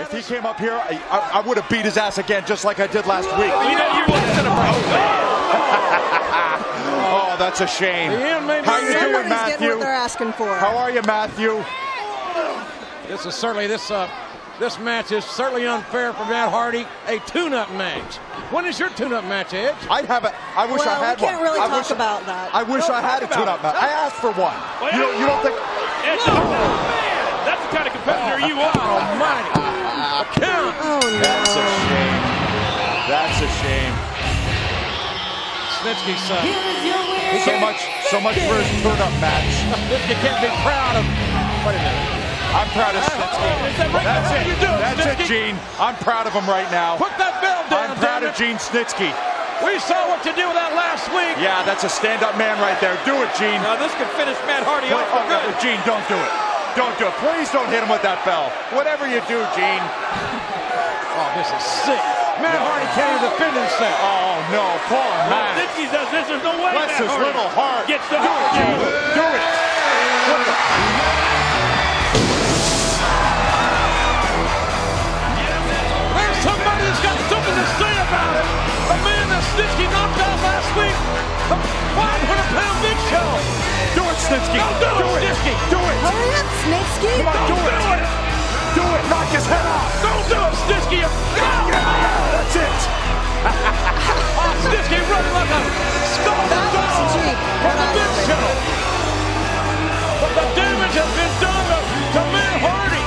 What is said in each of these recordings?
If he came up here, I, I, I would have beat his ass again, just like I did last week. You know, you wouldn't. Oh, that's a shame. How you doing, Somebody's what Matthew? they're asking for. How are you, Matthew? This is certainly this uh this match is certainly unfair for Matt Hardy. A tune-up match. When is your tune-up match, Edge? I have a. I wish well, I had we can't one. really I talk wish, about that. I wish I had a tune-up match. I asked for one. You don't. You don't think? Edge, man, that's the kind of competitor you are. Almighty. A count. oh no. That's a shame. That's a shame. Snitsky son. So much. So much for his tune-up match. you can't be proud of. Wait a minute. I'm proud of Snitsky. Is that right? That's What it. you doing, That's it, Gene. I'm proud of him right now. Put that belt down, I'm proud of it. Gene Snitsky. We saw what you did with that last week. Yeah, that's a stand-up man right there. Do it, Gene. Now this could finish Matt Hardy Play- off for oh, good. no, Gene, don't do it. Don't do it. Please don't hit him with that bell. Whatever you do, Gene. Oh, this is sick. Matt Hardy can't even defend himself. Oh no, poor When man. Snitsky does this, there's no way Bless Matt his Hardy little heart. gets the Do it, Gene. Do it. There's somebody that's got something to say about it. The man that Snitsky knocked out last week. The 500 pound big show. Do it, Snitsky. No, do it, do it. Snitsky. Do it. Hurry up, Snitsky. Come on, do Don't it. do it. Do it. Knock his head off. Don't do it, Snitsky. No. That's it. Oh, Snitsky running like a skull That was dog cheap. for the big show. But the damage has been done to, to Matt Hardy.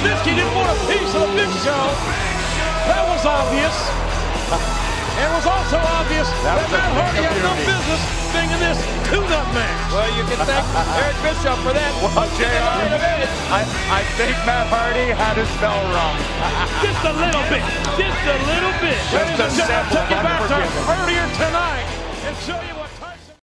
Snitsky didn't want a piece of the big show. That was obvious. And it was also obvious that, was a Matt Hardy had no business being in this tune-up match. Can thank Eric Bischoff for that. Well, JR, I, I think Matt Hardy had his spell wrong. Just a little bit. Just a little bit. Just a Ladies and gentlemen, sample take you back to earlier tonight and show you what